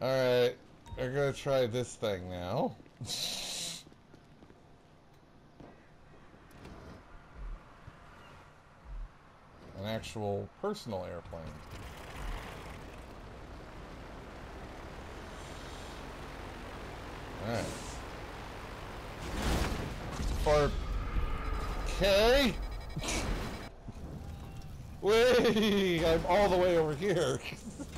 Alright, we're gonna try this thing now. An actual personal airplane. Alright. For K. Wait, I'm all the way over here.